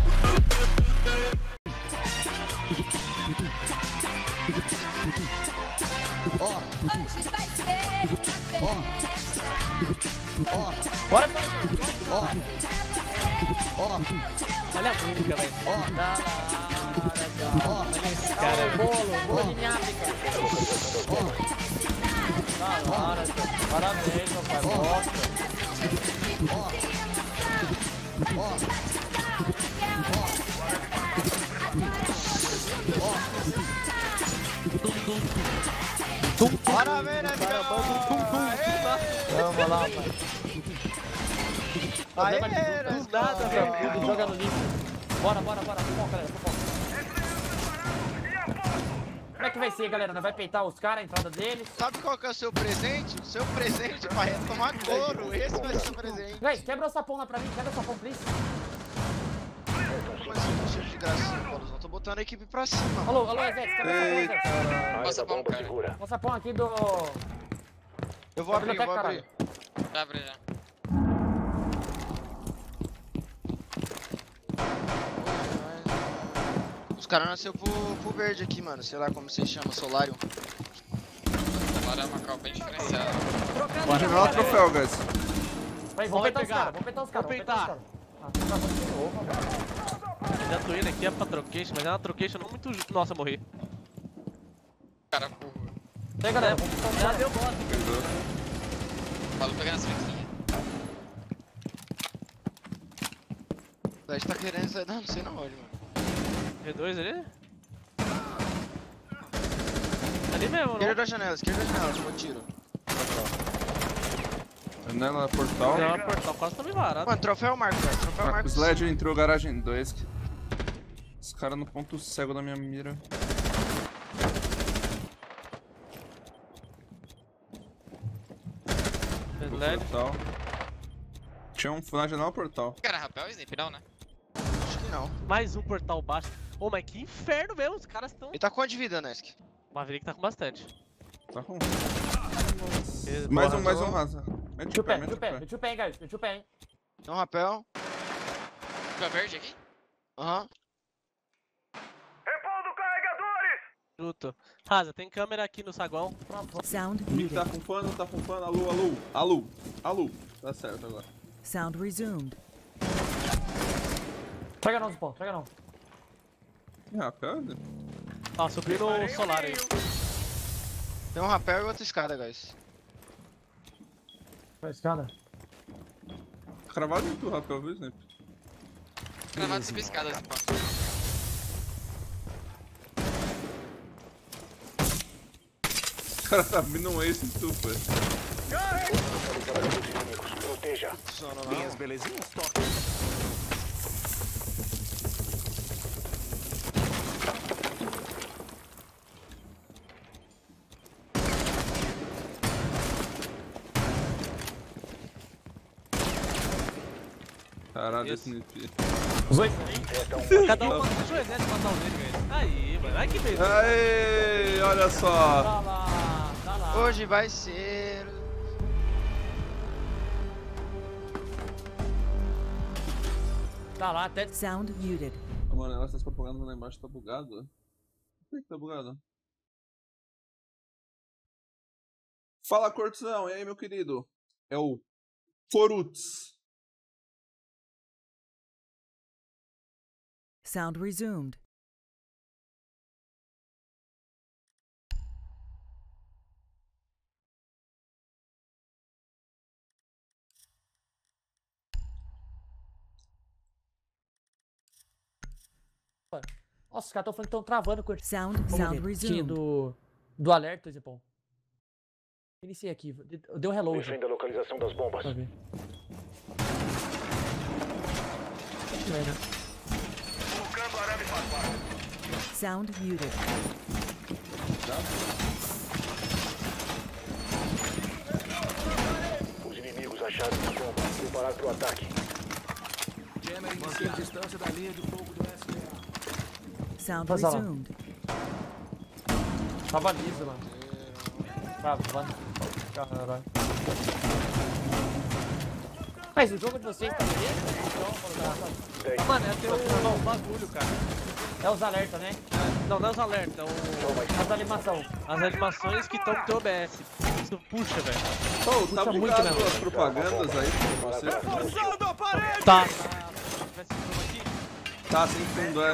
Oh, Ser, galera? Nós vai peitar os caras, a entrada deles? Sabe qual que é o seu presente? O seu presente, pai, é tomar couro. Esse vai ser o presente. Véi, quebra o sapão lá pra mim. Quebra o sapão, please. Como assim, cheio de gracinha, Paulo? Eu tô botando a equipe pra cima. Alô, alô, Ezete. Quebra o sapão. Passa bom, cara. O sapão aqui do... Eu vou abrir, eu vou abrir. Tá, abre já. Os caras nasceu pro, pro verde aqui, mano. Sei lá como vocês chamam, Solarium. Agora é uma cal bem diferenciada. Pode revelar o troféu, guys. Vai, vou Vai peitar os pegar. caras. Vou peitar os caras. Vou Vou peitar. Ah, uma coisa de novo, velho. Já tô indo aqui, é pra trocation, mas é uma trocation não muito. Nossa, morri. Cara. E aí, galera, vamos os Já deu bosta. Falou pegando as franquinhas. A gente tá querendo sair da não sei na onde, mano. G2 ali? Ali mesmo, Esquerda da janela, esquerda da janela, tipo tiro. Janela portal. Não, a portal quase tá me varado. Mano, troféu Marcos, velho. Troféu Marcos. Marcos Led entrou garagem 2. Os caras no ponto cego da minha mira. LED. Portal. Tinha um na janela portal. Cara, rapel ou Snip? Não, né? Não. Mais um portal baixo. Ô, mas que inferno mesmo, os caras estão. Ele tá com quanto de vida, Nesk? Maverick tá com bastante. Tá com. Mais um, mais um rasa. Mete o pé, mete o pé, mete o pé, hein, guys. Mete o pé, hein. Tem um rapel. Fica verde aqui? Aham. Bruto. Rasa, tem câmera aqui no saguão. Sound Mim muted. tá funfando, tá funfando. Alô, alô, alô, alô. Tá certo agora. Sound resumed. Pega não, Zipão. Pega não. Que rapel? Ó, subiu no solar aí. Tem um rapel e outra escada, guys. Vai, escada. Cravado em tu, rapel, viu, Snap? Gravado subir escadas, pô. O cara tá vindo um ace em tu, pô. Funciona não. Caralho, Isso. Snap. Os dois. Cada um manda o exército matar os dele, velho. Aí, mano. Ai que beleza. Aê, olha só. Tá lá, tá lá. Hoje vai ser. Tá lá, até... Sound muted. Ô, Mano, ela essas propagandas lá embaixo tá bugado. Por que que tá bugado? Fala, Cortizão. E aí, meu querido? É o Forutz. Sound resumed. Nossa, os caras tão falando que tão travando com o Sound Vamos sound ver. Resumed. do, do alerta, Zipão. Iniciei aqui. Deu um reload. Defenda a localização das bombas. Ver. Que merda. Sound muted. Os inimigos acharam as bombas. Preparar para o ataque. Sound Passa lá. resumed. Tava liso, mano. Tava, mano. Caralho. Mas o jogo de vocês tá beleza? Então, Mano, é o bagulho, cara. É os alertas, né? Não, não é os alertas, é o, As animação. as animações que estão no teu OBS. Isso puxa, velho. Ô, tá Puxa muito bugado mesmo. as propagandas aí pra você? Tá. Vai ser como aqui? Tá, sem fundo, é.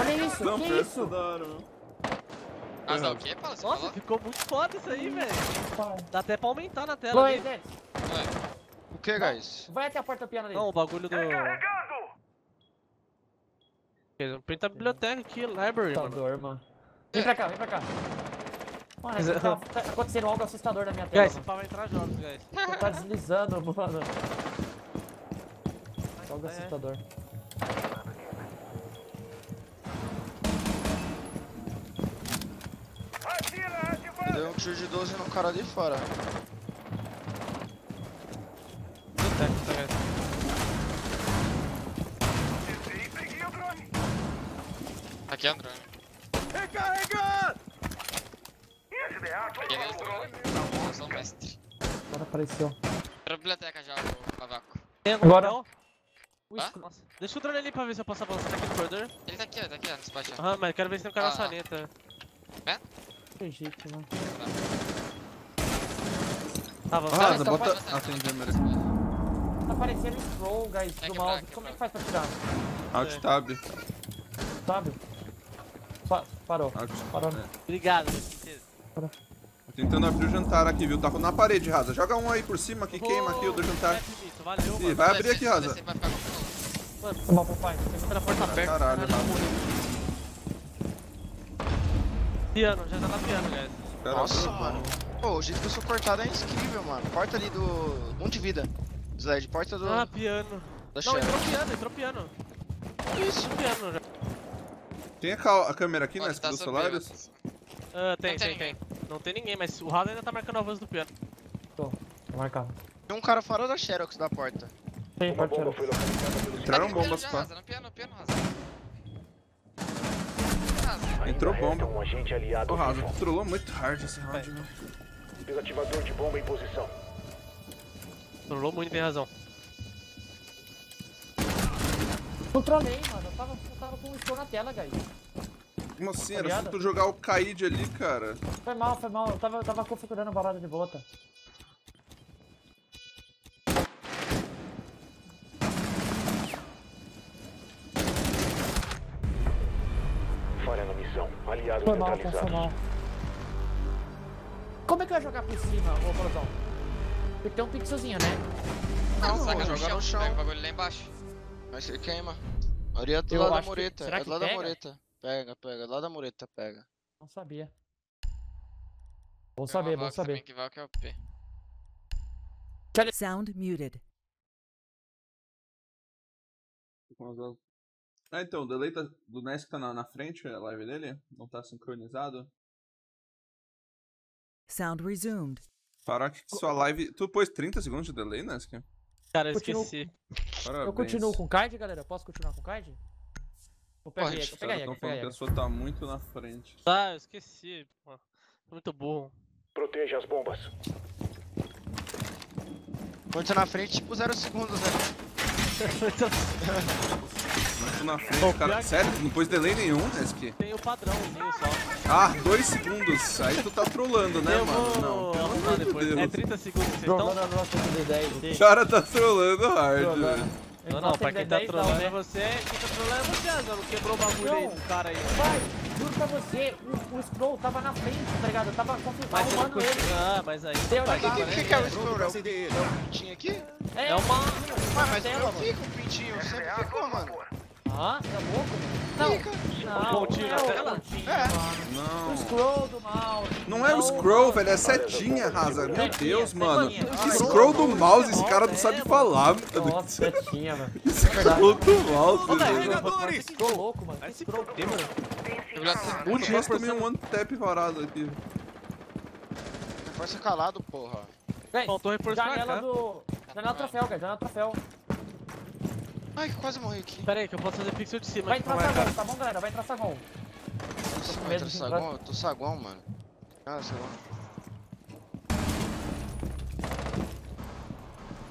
Olha isso, Não, que isso? meu. Azar o quê, Paulo? Nossa, falou? ficou muito foda isso aí, velho. Dá até pra aumentar na tela. Zé, Ué, O que, guys? vai até a porta piano ali. Não, o bagulho do... Print a biblioteca aqui, library, mano. Assustador, mano. Vem pra cá, vem pra cá. Mano, tá, tá acontecendo algo assustador na minha tela. Guys, mano. vai entrar jogos, guys. Tá deslizando, mano. Algo É. assustador. Deu um tiro de 12 no cara ali fora. Aqui é. Peguei sou. Agora apareceu. Pra biblioteca já, o cavaco. Tem Agora- botão? O Hã? escuro- Nossa, deixa o drone ali pra ver se eu posso avançar aqui no corredor. Ele tá aqui, ó, tá aqui, ó, no spot. Aham, mas quero ver se tem um cara na Ah. saneta. Tem jeito, mano. Tá Ah, avançado? Raza, então bota. faz- Ah, tem câmera. Tá aparecendo scroll, guys, É do mouse. quebrar. Como é que faz pra tirar? Alt tab. Sabe? Pa parou. Alt. Parou. É. Obrigado, gente. Tô tentando abrir o jantar aqui, viu? Tá na parede, Raza. Joga um aí por cima que queima aqui o do jantar. Felipe, Valeu, Ih, mano. vai abrir aqui, Raza. confuso. Toma pro pai. Entra a porta aberta. Caralho, Raza. Piano, já tá na piano, guys. Cara, Nossa, mano. Pô, o jeito que eu sou cortado é incrível, mano. Porta ali do. Um de vida. Sled, porta do. Ah, piano. da Não, entrou piano, entrou piano. Isso. Piano já. Tem a, a câmera aqui, né? Pode tá Dos sobre celulares? Ah, tem, Não tem, tem tem. Não tem ninguém, mas o Rado ainda tá marcando o avanço do piano. Tô. Tô marcado. Tem um cara fora da Xerox da porta. Tem Uma bomba foi localizada pelo Entraram Piano bombas, pá. No piano, piano, Entrou bomba. Um agente aliado Ô, Raza, vivo. trollou muito hard esse round, meu. Desativador de bomba em posição. Trollou muito, tem razão. Não trolei, mano. Eu tava, eu tava com o scroll na tela, guys. Como assim? Era só tu jogar o Kaid ali, cara. Foi mal, foi mal. Eu tava, eu tava configurando a balada de. Falha na missão. Aliado Foi mal, foi mal. Como é que eu ia jogar por cima, ô Colosão? Tem que ter um pixelzinho, né? Não, Não, saca joga chão, no chão. pega o bagulho lá embaixo. Mas você queima. Maria do Eu lado da mureta. será É que do lado da mureta. Pega, pega. Lado da mureta, pega. Não sabia. Bom Pega saber, Vox saber. Que vai que é o P. Sound muted. Ah, então, o delay tá- do Nesk tá na, na frente, a live dele. Não tá sincronizado. Sound resumed. Parar que sua live. Tu pôs 30 segundos de delay, Nesk? Cara, eu Continuo- esqueci. Parabéns. Eu continuo com o card, galera? Posso continuar com o card? Vou pegar pegar falando que aí. a sua tá muito na frente. Tá, eu esqueci. pô. Muito burro. Proteja as bombas. Quando tá na frente, tipo 0 segundos, né? Muito na frente, Pô, cara. Sério, não pôs delay nenhum, Nesk? Tem o padrãozinho só. Ah, dois segundos. Aí tu tá trollando, né, eu mano? vou Não, pelo amor de depois. É Deus. 30 segundos, vocês Trolando a nossa de 10. O cara tá trollando hard, Trolando. velho. Não, não, pra quem tá né? trolando é você, quem tá trolando é você, Azano. Quebrou o bagulho aí do cara aí. Vai, juro pra você, o, o scroll tava na frente, tá ligado? Eu tava Mas confirmando arrumando ele. conseguiu. Ah, mas aí. Eu não vai já O que, que, né? que, que é o scroll? É o pintinho aqui? É, É uma. Ué, mas tela, eu fico o pintinho. Sempre ficou, mano. Tá louco? Não, não, pontinho não na é tela? É. mano. O Não. scroll do mouse. Não é o scroll, velho, é setinha, Raza. Meu Deus, mano. Que scroll do não, mouse, não, esse cara não é, sabe falar, mano. Nossa, setinha, mano. Scroll do mouse, velho, Scroll louco, mano. Scroll fuder, mano. Eu tomei um one tap parado aqui. Força calado, porra. Faltou reforço pra janela cá. do... Janela troféu, guys, janela troféu. Ai, quase morri aqui. Pera aí, que eu posso fazer pixel de cima Vai entrar saguão, tá bom, galera? Vai entrar saguão. Nossa, medo vai entrar de saguão? Eu tô saguão, mano. Ah, saguão.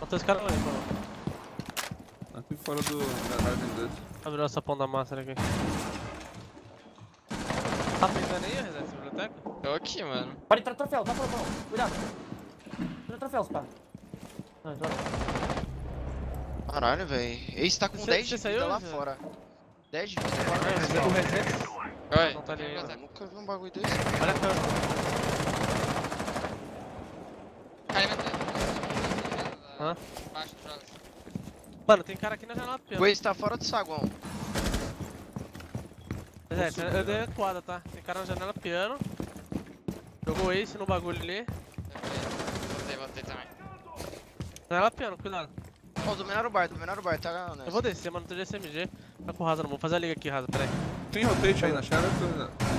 Matou esse cara ali, mano. Aqui fora do garagem dele. Abriu essa pão da massa aqui. Tá pegando aí, Reset, essa biblioteca? Tô aqui, mano. Pode entrar troféu, tá troféu. Cuidado. Entra troféus, pá. Não, entrou. Caralho, velho. Ace tá com Você- 10 de vida saiu, lá Zé? fora. 10 de vida. O Reset? Oi. Não tá ali ainda. Eu nunca vi um bagulho desse. Olha a câmera. Cai na. Hã? Baixo, joga. Mano, tem cara aqui na janela do piano. O Ace tá fora do saguão. Reset, eu dei recuada, tá? Tem cara na janela do piano. Jogou ace no bagulho ali. Voltei, voltei também. Janela do piano, cuidado. Ó, dominaram o bar, dominaram o bar, tá Eu nessa. vou descer, mano, tô de SMG. Tá com o Raza, não vou fazer a liga aqui, Raza, peraí. Tem rotate aí na Shadow?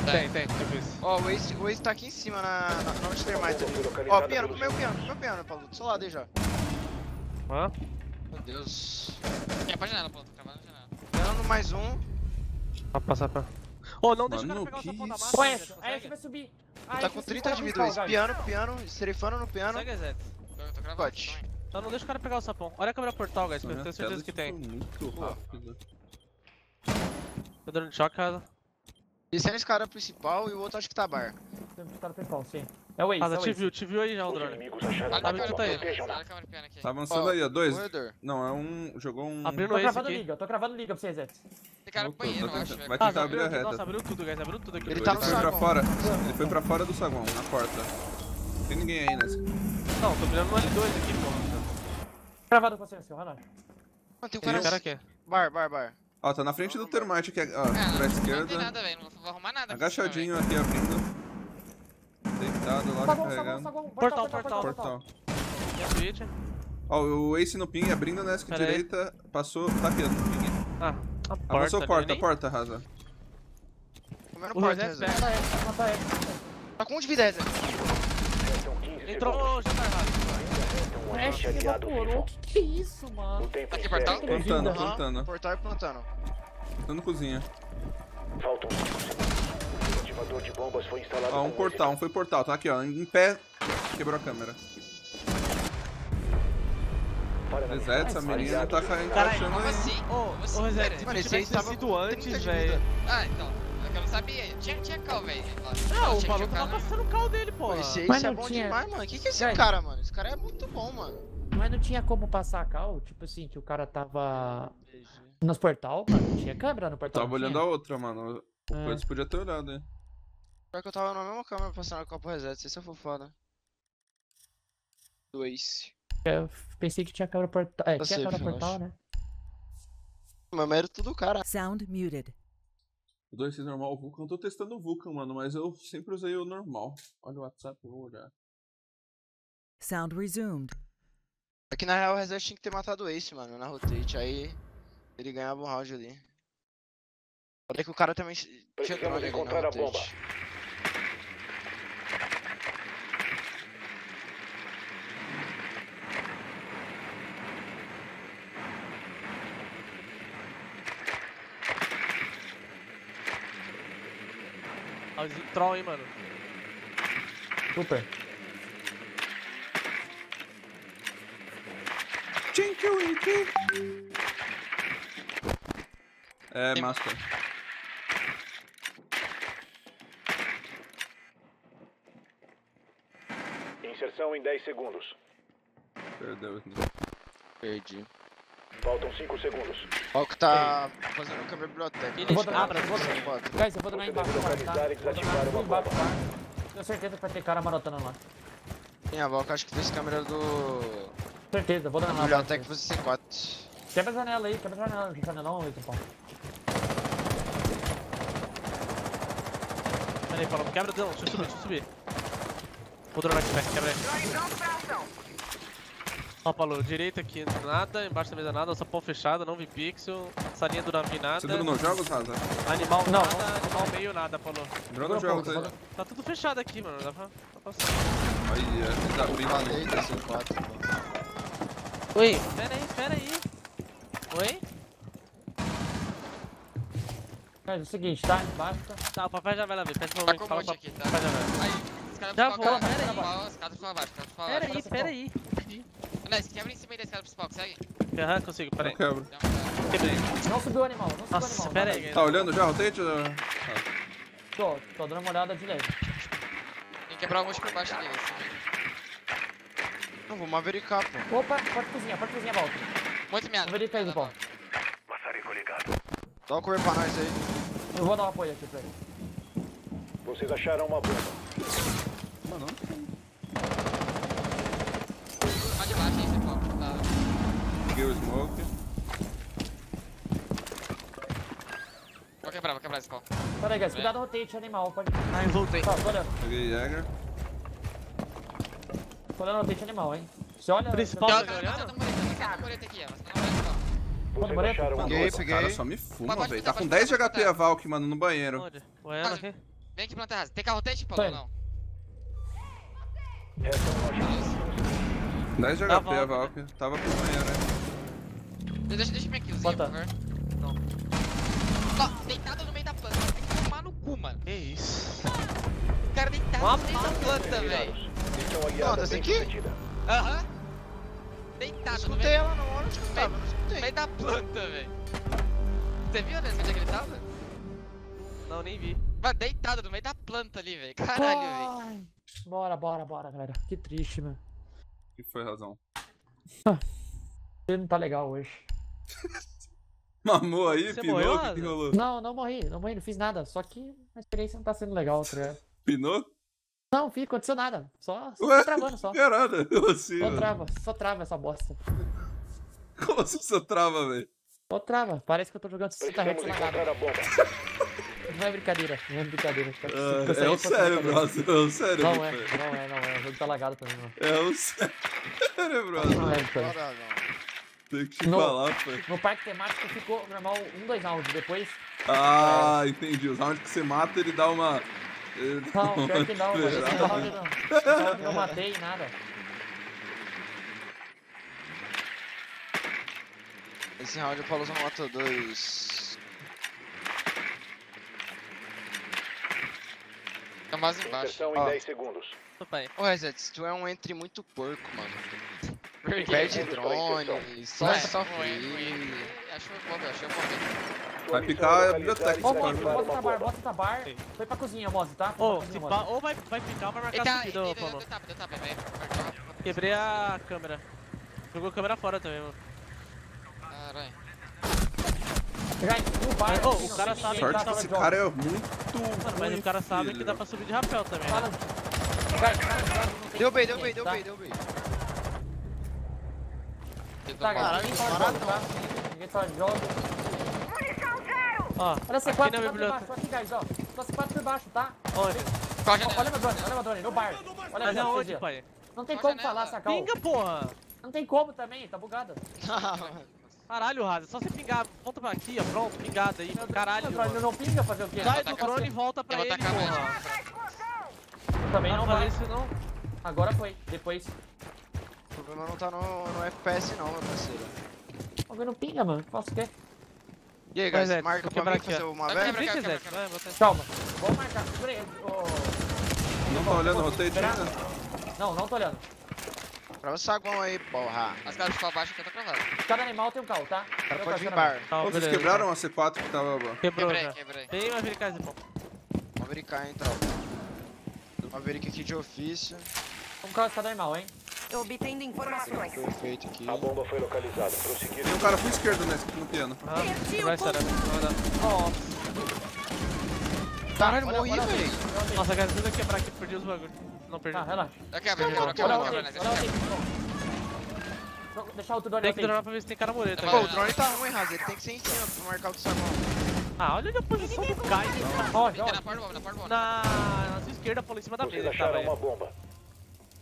Tem, tem, tipo isso. Ó, o Ace, o Ace tá aqui em cima na, na, tem mais ali. Ó, piano, comeu piano, comeu piano, Paulo. Do seu lado aí já. Hã? Meu Deus. Tinha pra janela, pô. Tô cravando na janela. Piano mais um. Vou passar pra. Ô, não deixa o Mano, cara pegar o que sapão da massa. Reset, Ash, Ash consegue? vai subir. Tá com 30 de vida o Ace. Piano, piano, serifano no piano. Consegue, Reset? Tô, Então não deixa o cara pegar o sapão. Olha a câmera portal, guys, que eu tenho certeza que tem. muito rápido. Tô dando choque, Raza. Descendo esse cara principal e o outro acho que tá bar. Tá no pessoal, sim. É o Ace, é Raza, o te viu, te viu aí já o drone. Tá câmera tá aí. piano aqui. Tá avançando aí, ó. Dois. Corredor. Não, é um. Jogou um. Abrindo Tô esse cravando aqui. liga, tô cravando liga pra vocês, Zé. Tem cara no Voltou, banheiro, tá eu acho, tentando- velho. Vai tentar abrir a reta. Nossa, abriu tudo, guys, abriu tudo aqui. Ele Ele tá no foi pra saguão. fora. Ele foi pra fora do saguão, na porta. Tem ninguém aí nessa. Não, tô virando no L2 aqui, porra. Com você, seu Hanar. Mano, tem um cara... cara aqui. Bar, bar, bar. Ó, tá na frente do termite aqui, ó. É, Pra não, não tem esquerda. nada, velho. Não vou arrumar nada. aqui, Agachadinho aqui abrindo. Deitado lá, Saguão, saguão, carregando. saguão. Portal, portal. Portal. A Twitch. Ó, o Ace no ping abrindo na esquerda direita. Passou, tá piando no ping. Ah, a porta. Avançou porta, nem- porta, rasa. Comendo O porta, Reset. Mata ele, mata ele. Tá com um de vida, Reset. Restam 15 segundos. Entrou o Jantar Raza. Restam Ash agente aliado evaporou. Que que é isso, mano? tempo Aqui, portal? em 10 Plantando, plantando. Portal e plantando. Plantando cozinha. Faltam 5 segundos. O desativador de bombas foi instalado Ó, um portal, um foi portal. Tá aqui, ó. Em pé. Quebrou a câmera. Missão. essa menina tá ca- Caralho, Como assim? Ô, Como assim, ô, se Mano, esse aí tava antes, 30 de velho. Ah, então. É que eu não sabia. Tinha, tinha cal, velho. Não, o maluco tava né? passando o cal dele, pô. Esse Ace Mas é não bom tinha- demais, mano. Que que é esse cara, mano? Esse cara é muito bom, mano. Mas não tinha como passar a cal? Tipo assim, que o cara tava nos portal, mano. Não tinha câmera no portal. Tava não olhando a outra, mano. É. Depois podia ter olhado, hein. Pior que eu tava na mesma câmera passando a copa reset. Se for foda. Do Ace. Eu pensei que tinha câmera portal. É, Tá tinha safe, câmera eu portal, acho. né? Meu mérito do cara. Sound muted. O 2 normal, o Vulcan. Eu tô testando o Vulcan, mano, mas eu sempre usei o normal. Olha o WhatsApp, vou olhar. Sound resumed. Aqui na real o reset tinha que ter matado o Ace, mano, na rotate. Aí ele ganhava o round ali. Olha que o cara também tinha Precisamos encontrar a bomba. Troll, hein, mano. Super. Tinky Winky! É, Master. Inserção em 10 segundos. Perdeu. Perdi. Faltam 5 segundos. Olha o que tá fazendo com a biblioteca. Ele Eu vou dar, dar. Foda. Guys, eu vou dar Você embaixo do quarto, tá? e Vou uma embaixo do quarto. Tenho certeza que vai ter cara marotando lá. Tem a Valk, acho que fez câmera do. Certeza, vou dar da na biblioteca fazer C4. Quebra a janela aí, quebra a janela. Janelão, oito pau. Pera aí, Paulo, quebra, não, deixa eu subir, deixa eu subir. Vou dronar aqui, perto, quebra aí. Ó, Paulo, direita aqui, nada, embaixo da mesa nada, sapão fechada, não vi pixel, salinha do navio nada. Você dronou jogos, Raza? Animal Não. nada, animal meio nada, Paulo. Dronou jogos pouco, aí. Tá tudo fechado aqui, mano, dá pra, dá pra passar. Aí, é, tá da C4. Oi, pera aí, pera aí. Oi? Guys, é o seguinte, tá? Embaixo, tá? Tá, o papai já vai lá ver, pede pra Tá com fala pra monte aqui, tá? papai já vai. Aí, os caras ficam vou, abaixo, pera aí. igual Os caras ficam abaixo, os caras ficam Pera aí, pera aí. Nice, quebra em cima aí da escada principal, consegue? Aham, consigo, pera aí. Eu quebro. Dá uma- Quebrei. Não subiu o animal, não subiu o Nossa, animal. pera aí. Tá olhando já, rotate? ou- Tô, tô dando uma olhada de leve. Tem que quebrar alguns por baixo dele, assim. Não, vamos verificar, pô. Opa, pode cozinhar, pode cozinhar, volta. Muito meado. Vou verificar aí, pô. Maçarico ligado. Dá o cover pra nós aí. Eu vou dar um apoio aqui pra ele. Vocês acharam uma bomba. Ah, não. Lá de baixo, hein, você pode. Tá. Peguei o smoke. Vou quebrar, vou quebrar esse pau. Pera aí, guys, cuidado rotate animal, pode. Ai, voltei. Tá, tô olhando. Peguei Jäger. Tô olhando rotate animal, hein. Você olha. Principal. tá cara, olhando? Peguei, peguei. cara só me fuma, velho. Tá com pode 10 de HP a Valk, mano, no banheiro. Onde? Boiando aqui. Vem aqui planta rasa. Tem carro rotate, Paulo, não? Nojentes. 10 de HP a Valk. Tava com o banheiro, né? Deixa, deixa minha killzinha, Bota. por favor. Não. Ó, deitado no meio da planta. Tem que tomar no cu, mano. Que isso? O cara deitado Uma no meio da planta, velho. Não, bem aqui? Aham. Deitado no meio, ela não, olha onde que eu tava, não escutei. meio da planta, velho. Você viu, né? Onde é que ele tava? Não, nem vi. Mano, deitado no meio da planta ali, velho. Caralho, velho. Bora, bora, bora, galera. Que triste, mano. Que foi a razão. Ele não tá legal hoje. Mamou aí, Você pinou, o que, que rolou? Não, não morri, não morri, não fiz nada. Só que a experiência não tá sendo legal, tá ligado? Pinou? Não, fiz, aconteceu nada. Só, só Ué? tô travando só. Caralho, como assim, Só mano? trava, só trava essa bosta. Como assim você trava, velho? Só trava. Parece que eu tô jogando 60 Hz. Não é brincadeira, não é brincadeira. Você é o sério, brother. É o sério, Não é, não é, não é. O jogo tá lagado também, mano. É o sério, brother. Não é, não. Tem que te Não. falar, pai. No parque temático ficou normal um, dois rounds. Depois. Ah, entendi. Os rounds que você mata, ele dá uma. ele Não, pior que não, mano. Esse round não. Esse round não matei nada. Esse round o Paulo só matou dois. Tá mais embaixo. Em Ó. 10 segundos. Tô pai. Ô, Reset, tu é um entre muito porco, mano. Perde drone, só Ué, só free. ué. Achou bom, velho. Achou bom. Vai picar é a biblioteca, Ô, e desarmar bota tabar, bota tabar. Foi pra cozinha, Mozi, tá? Foi Ô, ou vai, vai picar ou vai marcar tá, deu Paulo. deu tapa, deu tapa, velho. Quebrei a câmera. Jogou a câmera fora também, mano. Caralho. Aqui, o cara sabe Sorte que esse cara é muito. Mano, mas o cara sabe que dá pra subir de rapel também, né? Deu bem, deu bem, deu tá? bem, deu bem. Tá, Caralho, barato tá? Ninguém fala de jogos. Ó, Olha C4 aqui baixo, biblioteca. aqui, guys, ó. Só C4 por baixo, tá? Onde? A? Olha meu drone, olha meu drone, no bar. Olha Mas verem. pai? Não tem Qual como janela? falar, sacal. Pinga, porra! Não tem como também, tá bugado. Caralho, Raza, só você pingar, volta pra aqui, ó, pronto, pingada aí, caralho, Meu drone mano. não pinga fazer o quê? Sai do drone e volta pra ele, porra. Também não Não vai. isso não. Agora foi, depois. O problema não tá no, no FPS não, meu parceiro. O bagulho não pinga, mano. Faço o quê? E aí, guys, é, marca pra mim aqui, fazer uma velha? quebra, quebra. vai, bota Calma. Vou marcar. Segura aí. ô. Não tá olhando o rotate ainda? Não, não tô olhando. Pra o saguão aí, porra. As caras de pau baixo aqui tá cravado. Cada animal tem um carro, tá? O cara pode vir bar. Tá, Ô, vocês beleza. quebraram a C4 que tava. Quebrou Quebrei, já. quebrei. Verificar esse pão. Vamos verificar, hein, tropa. Vamos verificar aqui de ofício. Um carro cada animal, hein? Obtendo informações. Perfeito aqui. A bomba foi localizada. Prosseguir. Tem um cara pro esquerdo nesse aqui no piano. Ah, vai ser. Nossa. Caralho, morri, velho. Nossa, cara, tudo quebrar aqui, perdi os bagulhos. Não perdi. Tá, relaxa. O eu quebro. outro. Deixa- Deixar outro drone Tem que dronar pra ver se tem cara mureta. Tá Pô, o drone tá ruim, Raza. Ele tem que ser em cima pra marcar o do saguão. Ah, olha a posição do Kai. Ó, na porta, na porta, Na, na sua esquerda, pulou em cima da Vocês mesa. Ele tava acharam aí. uma bomba.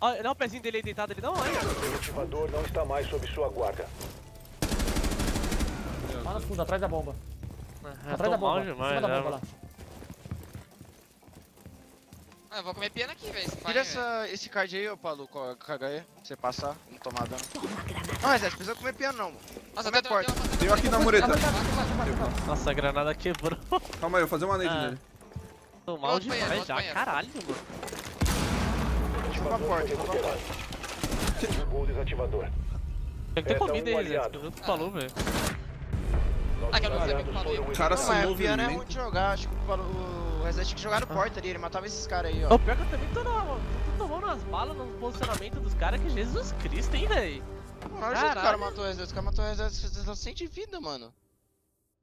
Olha, não, o pezinho dele aí deitado ali, não, olha. O desativador não está mais sob sua guarda. Lá no fundo, atrás da bomba. Atrás da bomba. em demais, da né, bomba lá. mano. Ah, eu vou comer piano aqui, velho. Tira essa, esse card aí, ô Paulo, com a. Pra você passar, não tomar dano. Não, mas é, precisa comer piano não, mano. Nossa, Come a tem porta. um aqui na mureta. Nossa, a granada quebrou. Calma aí, eu vou fazer uma nade Ah. nele. Tô mal demais já, caralho, mano. Derruba a porta, derruba a porta. Derrubou o desativador. Tem que ter Resta comida aí, Zé. o Palu, velho. Ah, que eu não sei o que falei. O cara se mas o Piano é ruim movimenta. de jogar. Acho que o o Reset tinha que jogar no porta ali. Ele matava esses caras aí, O ó. pior que eu também tô, na, tô tomando umas balas no posicionamento dos caras que Jesus Cristo, hein, velho. Olha o que o cara matou o Reset. O cara matou o Reset. Você tá sem de vida, mano.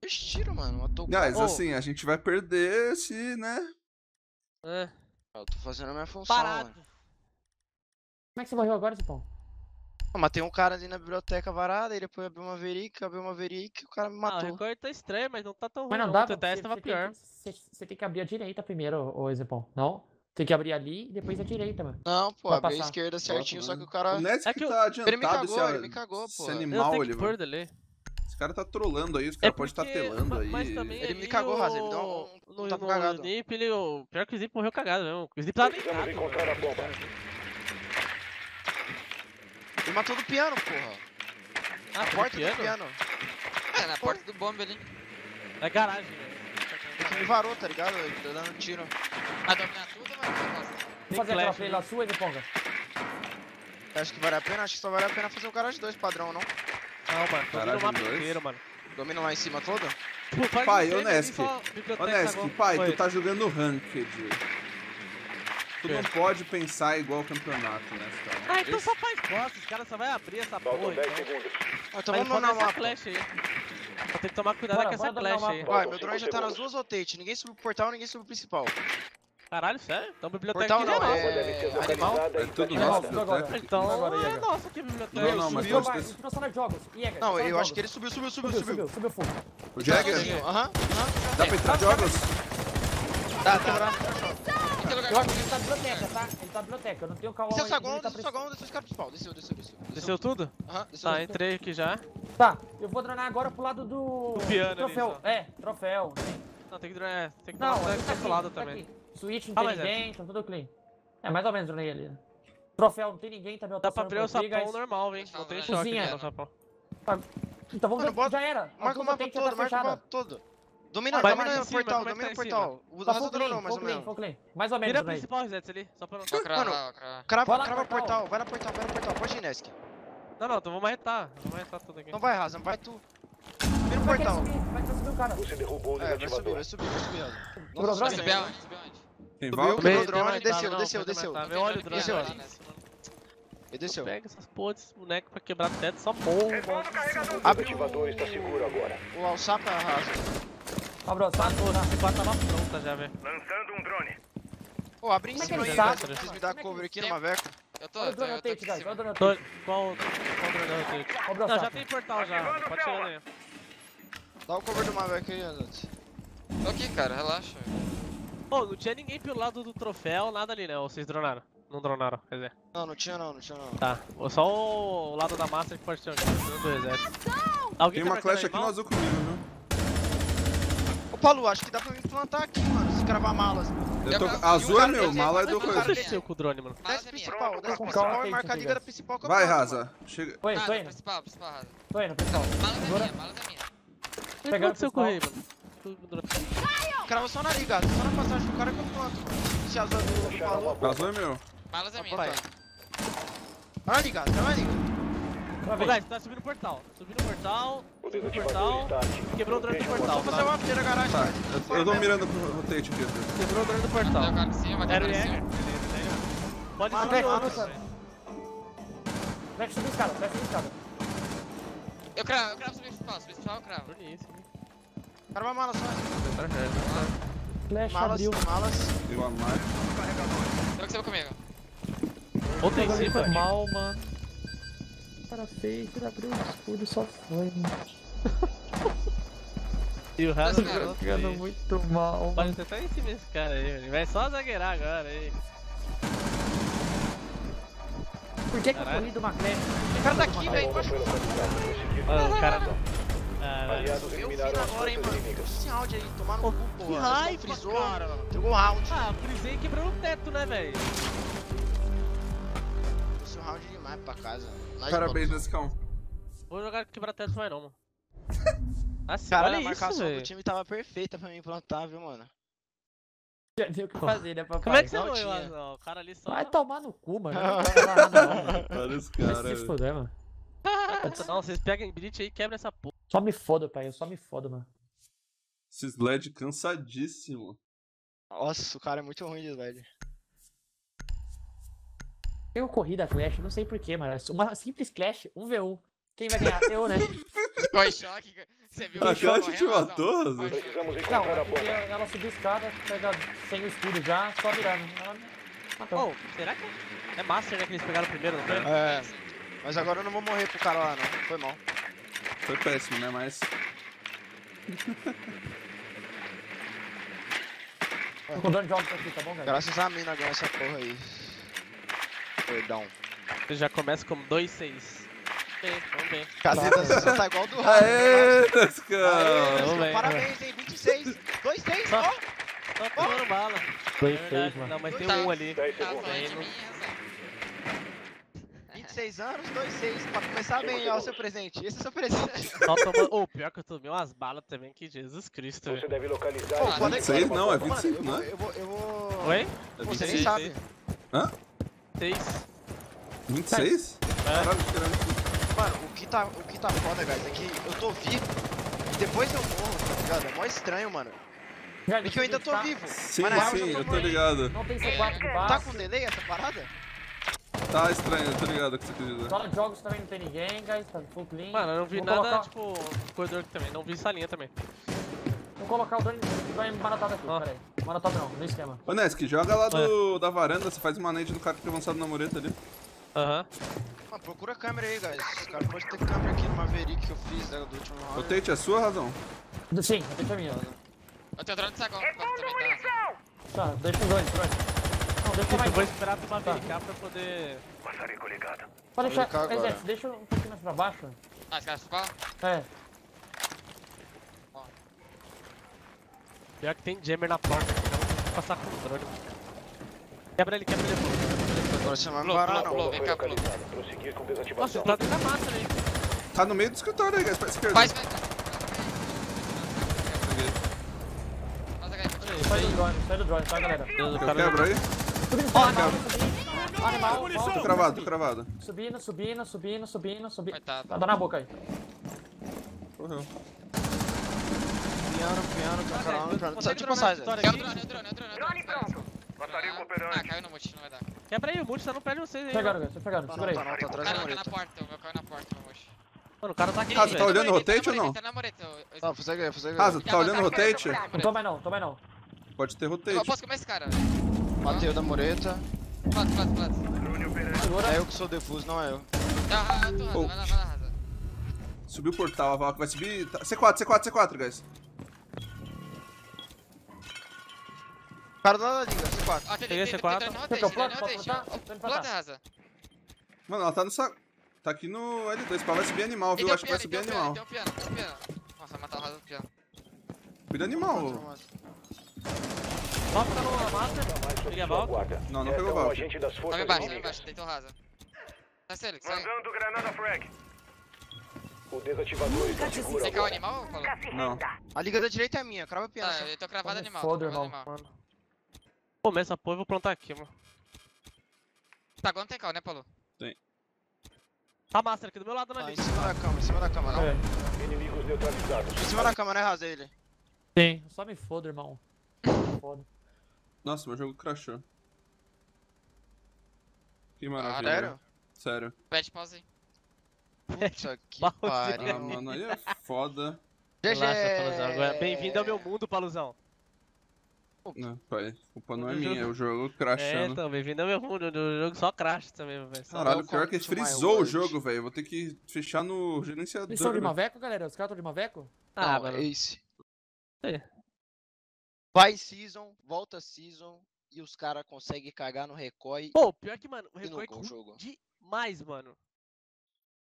Dois tiros, mano. Matou o Guys, Ô. assim, a gente vai perder se, né? É, Eu tô fazendo a minha função, parado. mano. Como é que você morreu agora, Zipão? Eu matei um cara ali na biblioteca varada, aí depois abriu uma verica, abriu uma verica e o cara me Ah, o matou. recorde tá estranho, mas não tá tão ruim. Mas não não. dá O TTS tava pior. Você, tem que abrir a direita primeiro, ô Zipão. Não? Tem que abrir ali e depois a direita, mano. Não, pô, abri a esquerda certinho, só que o O cara. Nets É que tá adiantado Ele me cagou, esse, ele me cagou, esse pô. Eu animal, ele. Esse cara tá trolando aí, os É caras podem estar telando aí. Mas também Ele me cagou, o... Raza, ele deu um- no, tapa no cagado. Snip, ele... O... Pior que o Snip morreu cagado mesmo. O Snip tava deitado. Ele matou do piano, porra. Ah, A foi porta piano? do piano. É, na porta do bombe ali. É garagem, velho. Ele me varou, tá ligado? Ele tá dando tiro. Vai dominar tudo, mano? Vou fazer aquela play né? lá sua, Ziponga. Acho que vale a pena, acho que só vale a pena fazer o garagem 2 padrão, não? Não, mano. Domina o mapa dois. inteiro, mano. Domina lá em cima todo? Faz Pai, um treino ô, ali, Nesk. só biblioteca, Ô Nesk, agora. pai, Oi. tu tá jogando ranked. Tu Quê? não pode pensar igual campeonato, né, cara? Ah, então só faz bosta. Os caras só vai abrir essa Faltam porra, 10 então. segundos. Ah, então essa mapa. flash aí. Ter que tomar cuidado Bora, com essa flash aí. Faltam meu drone já tá nas duas rotate. Ninguém subiu pro portal, ninguém subiu pro principal. Caralho, sério? Então biblioteca Portal aqui não, A é é- animal? É tudo nosso, agora. biblioteca. Então Agora, é nossa que biblioteca. Não, não, mas Subiu, pode vai. ter- Entrou sala de jogos. Jäger, Não, eu acho que ele subiu, subiu, subiu, Subiu, subiu. subiu, full. O Jagger, Sozinho, Aham. dá pra entrar jogos? Dá, dá. Eu acho que ele tá na biblioteca, tá? Ele tá na biblioteca. Eu não tenho calma Desceu o saguão, tá desceu o saguão, desceu os caras principal. Desceu, desceu, desceu. Desceu tudo? Aham, desceu. Tá, entrei aqui já. Tá, eu vou dronar agora pro lado do. Do piano ali, troféu. só. É, troféu. Não, tem que, é, tem que Não, cuidado tá aqui, lado tá também. aqui. Switch não Ah, tem mas é. ninguém, tá tudo clean. É, mais ou menos dronei ali. né? Troféu não tem ninguém, tá meu Dá pra abrir o sapão normal, hein? Não tem choque no sapão. Então vamos ver, já era. Marca o mapa tem que todo, tá marca o mapa todo. Domina, Vai, domina vai o portal, domina o portal. O full clean, dronou, mais ou menos. Mais ou menos, Vira a principal reset ali, só pra não... Vou cravar, Mano. Crava, Vai crava portal. portal, vai na portal, vai na portal. Pode ir, Nesk. Não, não, então vamos arretar. Vamos arretar tudo aqui. Não vai, Raza, vai tu. Vira o Vai portal. subir, vai subir o cara. Você derrubou o É, vai subir, vai subir, vai subir, o drone? subiu. Subiu aonde? Subiu aonde? Tem Subiu, volta? quebrou o drone, desceu, desceu, desceu. tá, Meu olho drone. Desceu. Ele desceu. Pega essas porra desses bonecos pra quebrar teto, só porra. Abre O desativador está seguro agora. o alçapa, Raza. Saco. Matou, esse quarto tava pronta já, velho. Lançando um drone. Ô, abre em é cima aí, sabe? Raza. Preciso me dar cover aqui no Maveco. Eu tô, eu tô, drone eu tô aqui em cima. Qual, qual drone eu tenho? Não, já tem portal já, pode chegar aí. Dá o cover do Maveco aí, Anut. Tô aqui, cara, relaxa. Pô, não tinha ninguém pelo lado do troféu, nada ali, né? Ou vocês dronaram? Não dronaram, quer dizer. Não, não tinha não, não tinha não. Tá, só o lado da massa que pode ter aqui, do reset. Alguém Tem uma tá clash aqui no azul comigo, viu? Paulo, acho que dá pra me plantar aqui, mano, se cravar malas. Eu tô... Azul é meu, mala é do um O que coisa. aconteceu com o drone, mano? Desce principal, desce com principal e marca a liga da principal que eu Vai, Raza. Chega. Tô indo, tô do indo. principal, principal, rasa. Tô indo. Malas é Agora- minha, malas é minha. O que Pegando aconteceu com o rei, principal. mano? Crava só na liga, só na passagem do cara que eu planto. Se azul é do, Paulo, Azul é meu. Malas é tá minha. plantando. Vai na liga, vai na liga. Uma Ô, guys, tá subindo o portal. Subindo o portal, O subindo o portal, quebrou o drone do o portal, Vamos fazer uma feira garagem. Tá, cara. eu, eu tô mirando pro rotate aqui. Quebrou o drone do portal. o cara Era o Jäger. Pode subir vem, outro. Vai subir escada, vai subir escada. Eu cravo, eu cravo sobre o principal, sobre o principal eu cravo. Bonito. Crava mala só. Flash Malas, abriu. malas. Deu a mais. Então que você vai comigo. Outra em cima. mal, mano. Cara feio, ele abriu o escudo e só foi, mano. E o Raza Tá jogando Jogando feio. muito mal. Pode tentar em cima desse cara aí, ele vai só zagueirar agora aí. Por que que eu corri do McLaren? O cara tá aqui, velho. foi. Prosseguir. Olha o cara. Caralho. Aliados Eu vi eliminaram agora, hein, mano. Esse round aí, tomar no Pô, cu, que porra. raiva, Frisou, cara. jogou round. Ah, frisei quebrando o teto, né, velho? O round demais pra casa. Nós Parabéns. Nescão. Vou jogar quebrar teto mais não, mano. Assim, Caralho, a olha isso, marcação do time tava perfeita pra mim plantar, viu, mano? Já viu o que fazer, né, papai? Como é que você não não tinha. eu não? O cara ali só... Vai tomar no cu, mano. Não nada, não. Olha esse Vai cara. se fuder, mano. Não, vocês pegam em Brit aí e quebram essa porra. Só me foda, pai. Eu só me foda, mano. Esse Sled cansadíssimo. Nossa, o cara é muito ruim de slide. Eu corri da Clash, não sei porquê, mano. Uma simples Clash, 1v1. Quem vai ganhar? Eu, né? Ficou em choque. Você viu A Clash te matou, Não, encontrar a é porque bomba. ela subiu a escada, pega sem o escudo já, só virando. Ela matou. Oh, será que é Master, né, que eles pegaram primeiro, não foi? É, mas agora eu não vou morrer pro cara lá, não. Foi mal. Foi péssimo, né? Mas. Tô com dano de jogos aqui, tá bom, galera? Graças a mina ganhou essa porra aí. Perdão. Você já começa como 2-6. Bem, vamos bem. Caseta, você tá igual do Rafa. Aê, Aê, bem. Parabéns, hein? 26. 2, 6, Só- ó. Só tomando bala. Dois, É seis, verdade, mano. não, mas tem um ali. 10 Tá. 26 anos, 2, 6. Pra começar bem, ó, o seu presente. Esse é o seu presente. Só tomando. Oh, pior que eu tomei umas balas também, que Jesus Cristo, Você deve localizar. Pô, e pode- 26 não, é Mano, 25, eu não vou, é? eu vou, eu vou... Oi? É Você nem 26? sabe. 6. 26? Caralho, esperando. Mano, o que tá, o que tá foda, guys, é que eu tô vivo e depois eu morro, tá ligado? É mó estranho, mano. Velho, Porque eu ainda tô tá- vivo. Sim, Mas real, sim, eu já eu tô tô ligado. Não tem C4 de Tá com delay essa parada? Tá estranho, eu tô ligado o que você quer dizer. Jogos também não tem ninguém, guys. Tá full clean. Mano, eu não vi Vou nada, colocar- tipo, no corredor aqui também. Não vi salinha também. Vou colocar o dano dano manatado aqui, Ó. peraí. Manatado não, no esquema. Ô, Nesk, joga lá do, da varanda, você faz uma nade no cara que fica avançado na mureta ali. Aham. Mano, procura a câmera aí, guys. Os caras podem ter câmera aqui no Maverick que eu fiz né, do último round. Rotate, é sua razão. Sim, a deixa minha. Eu tenho drone de também, tá? Tá, deixa os dois, drone. Não, deixa Eu mais. vou esperar tu uma Tá. verificar pra poder. Maçarico ligado. Pode deixar. Exército, deixa um pouquinho mais pra baixo. Ah, esse cara ficou? É. Pior que tem jammer na porta aqui, não vou passar com o drone. Quebra ele, quebra ele. Agora você não vai parar, não. vem cá, com Nossa, desativação. o lado da massa ali. Tá no meio do escritório aí, guys, pra esquerda. Faz. Sai do drone, sai do drone, tá, galera? Quebro aí. Ó, animal, quebra. Animal, volta. Tô cravado, tô cravado. Subindo, subindo, subindo, subindo, subindo. Coitado. Tá dando na boca aí. Correu. Piano, piano, Ah, piano, velho, piano. Tipo dronar passagem. É o aqui? drone, é o drone, é o drone. o drone. pronto. Maçarico Ah, operante. caiu no multi, não vai dar. Quebra aí, o multi tá no pé de vocês aí. Pegando, mano. guys, tô pegando, Tá segura não, aí. tá não, tá atrás Ah, da tá na porta. O meu caiu na porta, meu multi. Mano, o cara tá aqui, Ah, você tá velho. olhando o rotate ou não? Tá na mureta, eu- eu- Tá, prossegue aí, Rasa, aí. tu tá olhando o rotate? Não tô mais não, tô mais não. Pode ter Eu rotate. posso comer esse cara. Matei da mureta. Plato, plato, plato. Drone operante. Segura. É eu que sou defuso, não é eu. Ah, eu tô rasa, Oh. vai lá, vai lá. Subiu o portal, a Valk vai subir. tá- C4, C4, C4, guys. Cara lá da liga, C4. Ó, tem, Peguei tem, tem, C4. tem rotate, plantar? ó. Pode Planta, rasa. Mano, ela tá no sa... Tá aqui no L2, pá, vai subir animal, E viu? tem Acho que vai subir tem animal. Tem um piano, tem um piano. Nossa, vai matar o rasa do piano. Cuida animal. Só fica no sob Peguei a guarda. Não, não pegou é um Valk. agente das Tá forças bem baixo, tá bem inimigas. baixo, deitou rasa. Tá Celix, sai. Mandando granada frag. O desativador está seguro Você quer o animal, Paulo? Não. A liga da direita é minha, crava piano. Tá, só. eu tô cravado Tá animal. Foda, irmão. Pô, essa porra eu vou plantar aqui, mano. Tá, agora não tem cal, né, Paulo? Tá master aqui do meu lado na Tá, em cima da cama, em cima da cama, não. É. Inimigos neutralizados. Em cima da cama, né, Rasa, ele? Sim, só me foda, irmão. Foda. Nossa, meu jogo crashou. Que Ah, maravilha. sério? Sério. Pede pausa aí. Puta que Pause. Ah, pariu. mano, aí é foda. Agora, bem-vindo ao meu mundo, Paluzão. Não, pai, a culpa não é O jogo- minha, é o jogo É, crashando. então, bem-vindo ao meu mundo. O jogo só crash também, velho. Caralho, pior que frisou o jogo, velho. Vou ter que fechar no Eles gerenciador. estão de Maveco, galera? Os caras estão de Maveco? Ah, Não, mano. é esse. É. Vai season, volta season e os caras conseguem cagar no recoil Pô, pior que, mano, o no é jogo. demais, mano.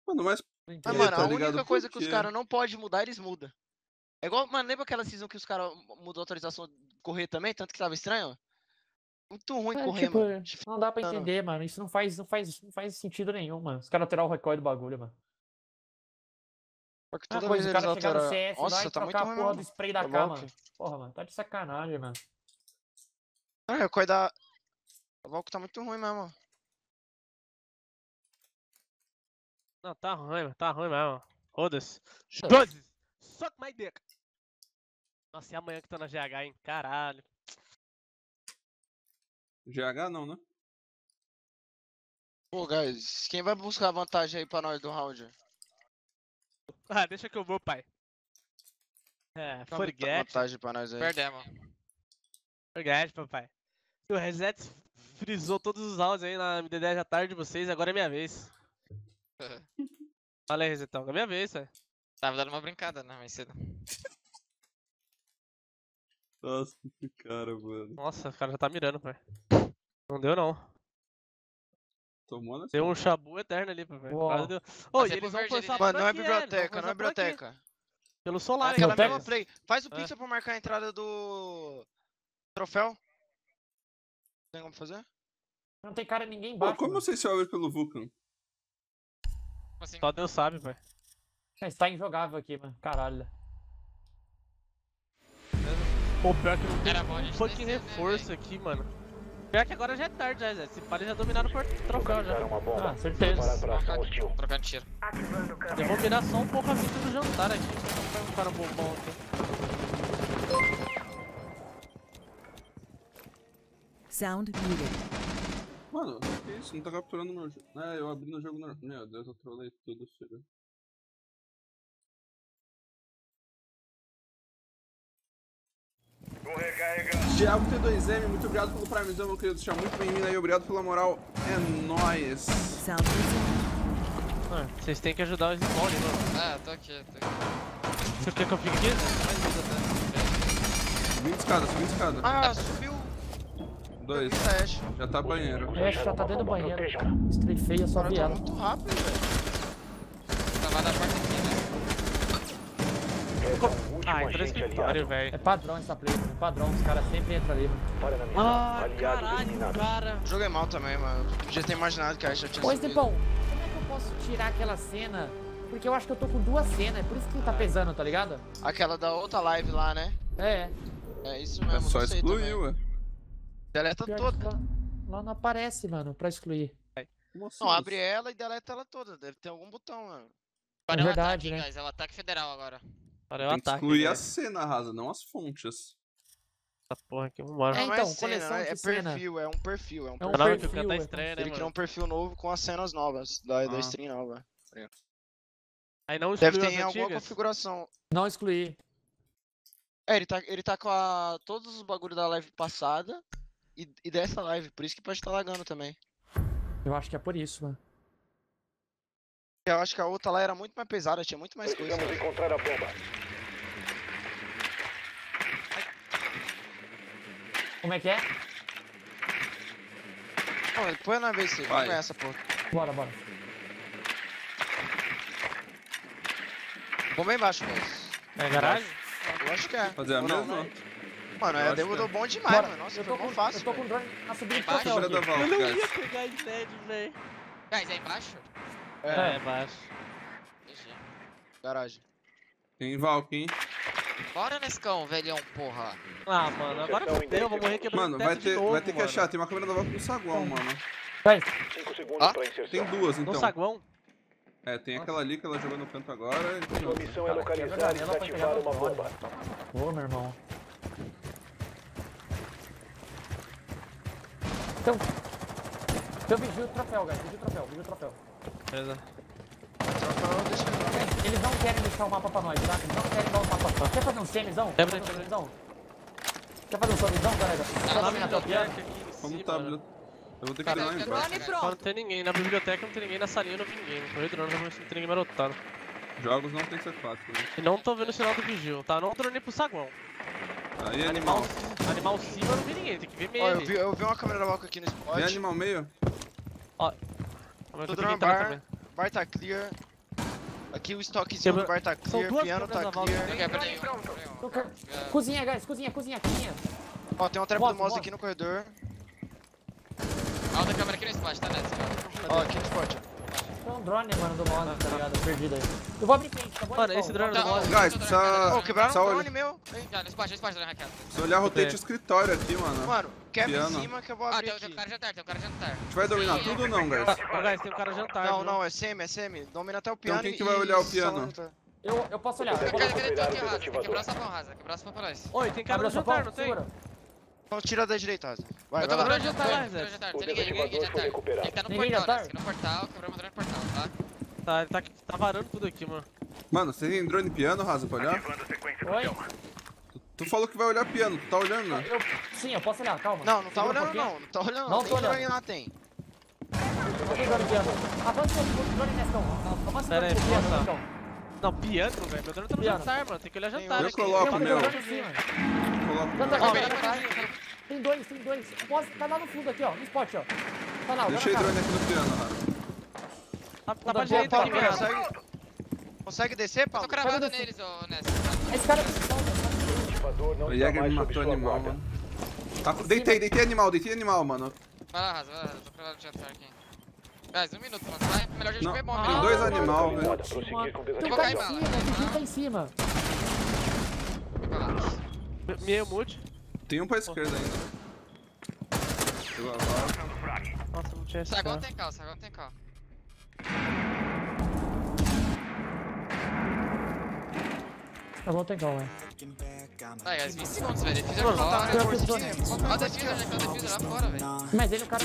Mano, mas. É, mano, tá a única coisa que os caras não podem mudar, eles mudam. É igual, mano, lembra aquela season que os caras mudou a autorização de correr também? Tanto que tava estranho? Muito ruim É, correr, tipo, mano. não dá pra entender, mano. Isso não faz, não faz, não faz sentido nenhum, mano. Os caras alterar o recoil do bagulho, mano. Porque toda coisa, vez os caras chegar no. CS lá Nossa, e tá muito trocar a ruim porra do spray da Tá cama. louco. Porra, mano, tá de sacanagem, mano. Ah, o recoil da... O Valco tá muito ruim mesmo. Não, tá ruim, mano. Tá ruim mesmo. Foda-se. Suck my dick! Nossa, e amanhã que tá na GH, hein? Caralho. GH não, né? Pô, guys, quem vai buscar vantagem aí pra nós do round? Ah, deixa que eu vou, pai. É, forget. vantagem pra nós aí. Perdemos. Forget, papai. O reset frisou todos os rounds aí na MD10 da tarde de vocês, agora é minha vez. Fala aí, Resetão. É minha vez, velho. Tava dando uma brincada, né? Mais cedo. Nossa, que cara, mano. Nossa, o cara já tá mirando, pai. Não deu, não. Tomou nessa. Deu um chabu eterno ali, deu. Ô, Mas e é eles vão por Mano, não é biblioteca, não é biblioteca. Pelo solar, Aquela então, mesma play. Faz o É. pixel pra marcar a entrada do. Troféu. Tem como fazer? Não tem cara ninguém Pô, embaixo. como mano. você se ouve pelo Vulcan? Assim? Só Deus sabe, pai. Mas tá injogável aqui, mano. Caralho. Pô, pior que não tem Era bom fucking descer, né, reforço aqui, mano. Pior que agora já é tarde, já, Zé. Esse pare já dominaram por troféu já. Localizaram uma bomba. Ah, certeza. Trocando tiro. Ativando Eu vou mirar só um pouco a fita do jantar aqui. Não um bobão aqui. Sound muted. Mano, que isso? Não tá capturando meu jogo. É, eu abri no jogo normal. Meu Deus, eu trolei tudo, filho. Thiago T2M, muito obrigado pelo Primezão, meu querido. Seja muito bem-vindo aí, obrigado pela moral. É nóis. Mano, vocês têm que ajudar o Spawn, mano. Ah, tô aqui, tô aqui. Você quer que eu fique aqui? Vida até. Subindo escada, subindo escada. Ah, subiu. Dois. Já tá banheiro. É, já tá dentro do banheiro. Estrefei, eu só Cara, vi tá muito rápido, velho. Tava na porta aqui, né? Resta um último Ah, entrou escritório, aliado. velho. É padrão essa play. É padrão, os caras sempre entram ali. Ah, Aliado caralho, eliminado. cara. Joguei mal também, mano. Podia ter imaginado que a já tinha Ô, subido. Estepão, como é que eu posso tirar aquela cena? Porque eu acho que eu tô com duas cenas, é por isso que tá pesando, tá ligado? Aquela da outra live lá, né? É. É isso É mesmo. só não sei excluir, ué. Deleta Pior toda. lá, lá não aparece, mano, pra excluir. Como assim? Não, abre ela e deleta ela toda. Deve ter algum botão, mano. Agora é o verdade, ataque, né? guys. É o ataque federal agora. Cara, é o Tem que ataque. excluir velho. a cena rasa, não as fontes. Essa porra aqui, vambora. É, não então, é cena, coleção é, de é cena. perfil, é um perfil, é um É um perfil. Que o perfil, cara tá é. estranho, né, Ele criou um perfil novo com as cenas novas da, da Ah. stream nova. Aí não Deve ter alguma configuração. Não excluir. É, ele tá, ele tá com a, todos os bagulhos da live passada e, e dessa live, por isso que pode estar lagando também. Eu acho que é por isso, mano. Eu acho que a outra lá era muito mais pesada, tinha muito mais coisa. Precisamos encontrar a bomba. Como é que é? Não, põe na vez, vamos Vai. ganhar essa porra. Bora, bora. Bem embaixo, mas. É garagem? Eu acho que é. Fazer a Ou não, mesma? né? Mano, Eu é demorou que bom demais, Bora. mano. Nossa, eu foi tô mó com, fácil. eu tô com drone na subida de Eu não ia pegar a Zed, velho. Guys, é embaixo? É, é baixo. GG. Garagem. Tem Valk, hein? Bora, Nescão, velhão, porra. Ah, mano, agora fodeu, eu vou 10 morrer quebrando Mano, teto vai de ter, novo, vai ter que mano. achar. Tem uma câmera da Valk no saguão, mano. Vai, 5 segundos Ah? Tem duas, No então. saguão? É, tem aquela ali que ela jogou no canto agora. e Sua missão é localizar e desativar pegar uma meu bomba. Ô, meu irmão. Então. Então vigia o troféu, guys. Vigia o troféu, vigia o troféu. Beleza. Eles não querem deixar o mapa pra nós, tá? Eles não querem dar o mapa. Quer fazer um semizão? Quer fazer um semizão? Quer fazer um semizão, galera? Tá na teu piano? biblioteca aqui em Como cima, tá, Eu vou ter que ir lá embaixo. não tem ninguém. Na biblioteca não tem ninguém, na salinha não tem ninguém. No corredor não tem ninguém marotado. Jogos não tem C4, né? E não tô vendo o sinal do vigil, tá? Não tô nem pro saguão. Aí, Animal, animal. cima eu não vi ninguém, tem que ver meio. Ó, eu vi, eu vi uma câmera da Valk aqui no E spot. animal meio? Mas Tô dando bar. também. Bar tá clear. Aqui o estoquezinho Quebra- do bar tá São clear, duas piano tá clear. Cozinha, guys. Cozinha, cozinha, cozinha. Ó, tem uma trap do mouse aqui no corredor. A outra câmera aqui no spot, tá nessa. Ó, aqui no spot. ó. Então, um drone, mano, do mouse, tá ligado? Perdido aí. Eu vou abrir quente, tá bom? Mano, Então, esse drone vou- do mouse. Guys, precisa. Ô, quebraram um olhar- drone meu. Já, no spot, no spot, dando hackeado. precisa olhar rotate escritório aqui, mano. Mano, quebra em cima que eu vou Ah, abrir tem, tem um aqui. cara jantar, tem um cara jantar. A gente vai dominar tudo ou não, guys? Guys, tem um cara jantar. Não, não, é semi, é semi. Domina até o piano quem que vai olhar o piano? Eu, eu posso olhar. Cadê, Eu cadê, o rasa, tem que quebrar o sapão rasa, quebrar o sapão pra nós. Oi, tem cara no jantar, não tem? Então tira da direita, Asa. Vai, Eu vai lá. lá, tô jantar, O tem ninguém, ninguém aqui foi jantar. Ele tá no portal, né? Aqui no portal, quebramos o drone no portal, tá? Tá, ele tá, tá varando tudo aqui, mano. Mano, você tem drone piano, Raza, pra olhar? Oi? Tu falou que vai olhar piano, tu tá olhando? né? Eu, sim, eu posso olhar, calma. Não, não tá um olhando pouquinho. não, não tá olhando Não não. tô Tem drone olhando. lá, tem. Tem drone piano. Avança o drone Nestão. Avança Pera aí, o drone piano, posso- Nestão. Não, piano, velho. Meu drone tá no Piano. jantar, mano. Tem que olhar jantar um. aqui. Eu coloco um meu. drone em cima. Coloca o Jantar, meu. Jantar, peraí, jantar. Tem dois, tem dois. Posso, tá lá no fundo aqui, ó. No spot, ó. Tá lá, ó. Deixei drone aqui no piano, Raza. Tá, tá pra Pô, direita aqui, mesmo. consegue... Consegue descer, Tô Paulo? cravado Pega neles, ô Ness. Esse cara... O não O está Jäger me matou animal, guarda. mano. Tá, deitei, deitei animal, deitei animal, mano. Vai lá, Rasa, vai lá, tô cravado no jantar aqui. Guys, um minuto, mano. Vai, melhor a gente ver bom, tem melhor. dois Ah, animal, mano, velho. Um Eu vou cair tem um tá em cima. Meio mute. Tem um pra esquerda ainda. Nossa, não tinha esse Sagão cara. tem cal, Sagão tem cal. Tá bom, tem calma, Vai, guys, 20 segundos, velho. Defisa Mano, fora. tá, Olha a defisa, né? Olha a defisa lá fora, velho. Mas ele o cara